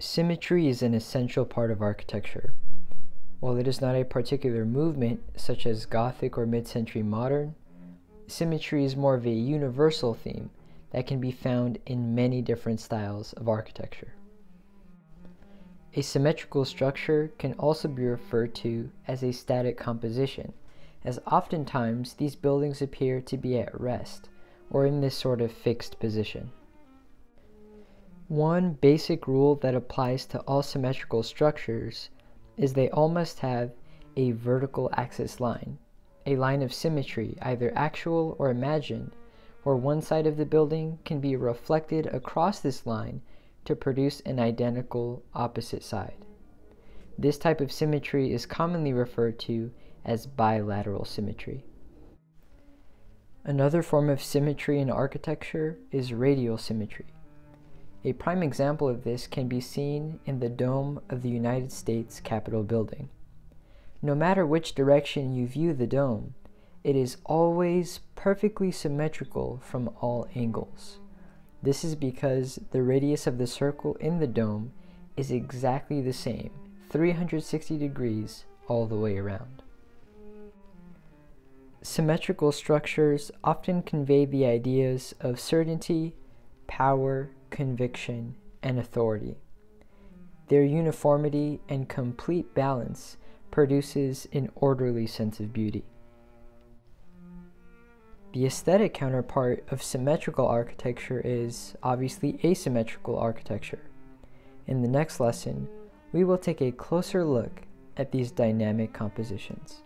Symmetry is an essential part of architecture. While it is not a particular movement, such as Gothic or mid century modern, symmetry is more of a universal theme that can be found in many different styles of architecture. A symmetrical structure can also be referred to as a static composition, as oftentimes these buildings appear to be at rest or in this sort of fixed position. One basic rule that applies to all symmetrical structures is they all must have a vertical axis line, a line of symmetry, either actual or imagined, where one side of the building can be reflected across this line to produce an identical opposite side. This type of symmetry is commonly referred to as bilateral symmetry. Another form of symmetry in architecture is radial symmetry. A prime example of this can be seen in the dome of the United States Capitol building. No matter which direction you view the dome, it is always perfectly symmetrical from all angles. This is because the radius of the circle in the dome is exactly the same, 360 degrees all the way around. Symmetrical structures often convey the ideas of certainty, power, conviction, and authority. Their uniformity and complete balance produces an orderly sense of beauty. The aesthetic counterpart of symmetrical architecture is obviously asymmetrical architecture. In the next lesson, we will take a closer look at these dynamic compositions.